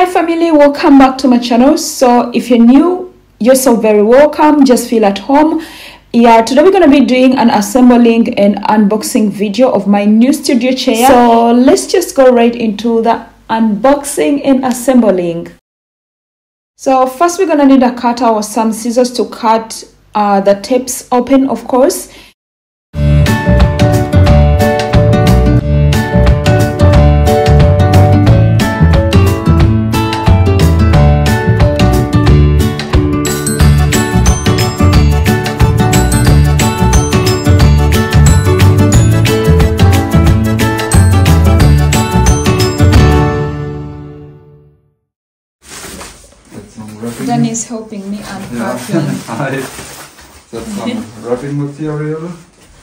hi family. Welcome back to my channel. So if you're new you're so very welcome. Just feel at home. Yeah today we're going to be doing an assembling and unboxing video of my new studio chair. So let's just go right into the unboxing and assembling. So first we're going to need a cutter or some scissors to cut uh, the tapes open of course is helping me unpacking. Yeah. That's some wrapping material.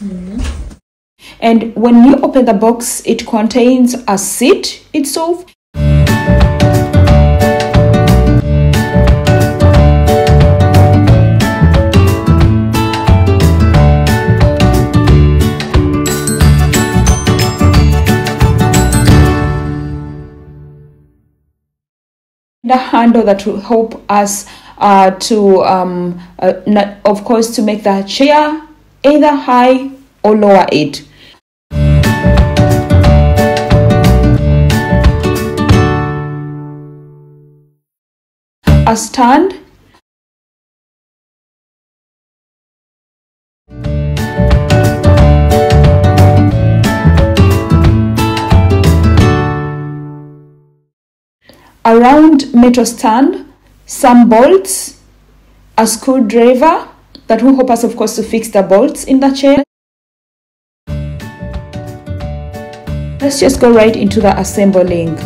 Mm-hmm. And when you open the box, it contains a seat itself. the handle that will help us uh, to, um, uh, not, of course, to make the chair either high or lower it. A stand a round metal stand, some bolts, a screwdriver that will help us of course to fix the bolts in the chair. Let's just go right into the assembling.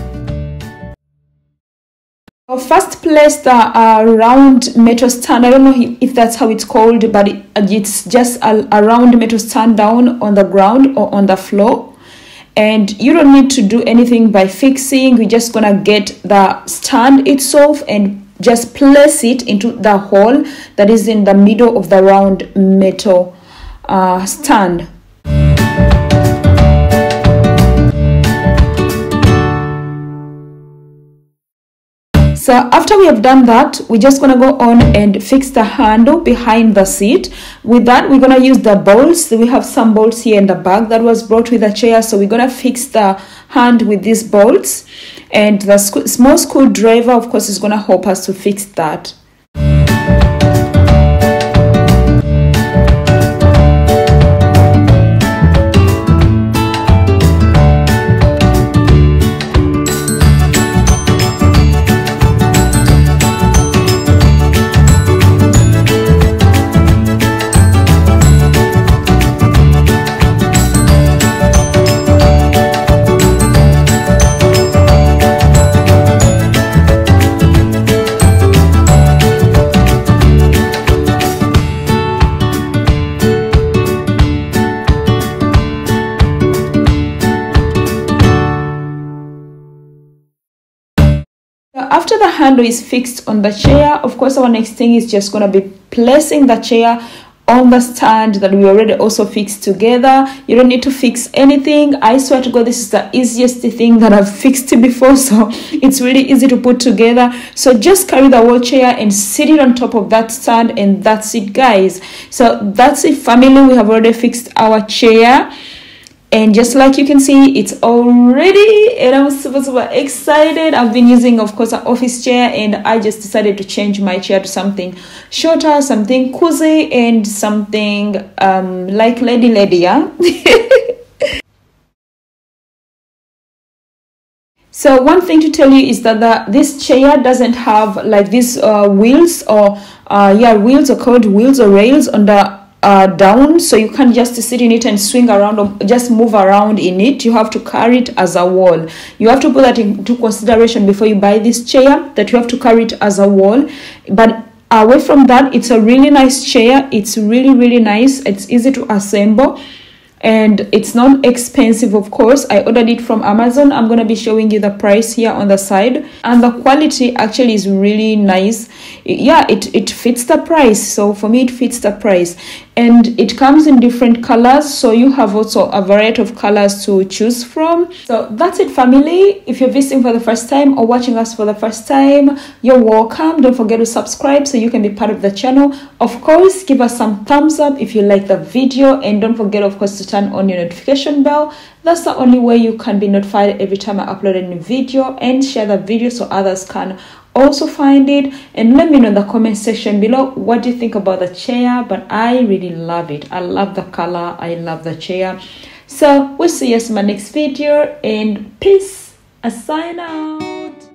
I'll first place the uh, round metal stand. I don't know if that's how it's called, but it, it's just a, a round metal stand down on the ground or on the floor and you don't need to do anything by fixing we're just gonna get the stand itself and just place it into the hole that is in the middle of the round metal uh, stand So after we have done that, we're just going to go on and fix the handle behind the seat. With that, we're going to use the bolts. We have some bolts here in the bag that was brought with the chair. So we're going to fix the hand with these bolts. And the small school driver of course, is going to help us to fix that. After the handle is fixed on the chair of course our next thing is just going to be placing the chair on the stand that we already also fixed together. You don't need to fix anything. I swear to god this is the easiest thing that i've fixed before so it's really easy to put together. So just carry the wheelchair and sit it on top of that stand and that's it guys. So that's it family. We have already fixed our chair and just like you can see it's already and i'm super super excited. I've been using of course an office chair and i just decided to change my chair to something shorter something cozy and something um like lady lady yeah? So one thing to tell you is that the, this chair doesn't have like these uh, wheels or uh, yeah wheels are called wheels or rails on the uh, down so you can't just sit in it and swing around or just move around in it. You have to carry it as a wall. You have to put that into consideration before you buy this chair that you have to carry it as a wall. But away from that it's a really nice chair. It's really really nice. It's easy to assemble. And it's not expensive of course. I ordered it from amazon. I'm to be showing you the price here on the side. And the quality actually is really nice. Yeah it it fits the price. So for me it fits the price and it comes in different colors so you have also a variety of colors to choose from. So that's it family. If you're visiting for the first time or watching us for the first time you're welcome. Don't forget to subscribe so you can be part of the channel. Of course give us some thumbs up if you like the video and don't forget of course to turn on your notification bell. That's the only way you can be notified every time i upload a new video and share the video so others can also find it. And let me know in the comment section below what do you think about the chair? But i really love it. I love the color. I love the chair. So we'll see you in my next video. And peace. A sign out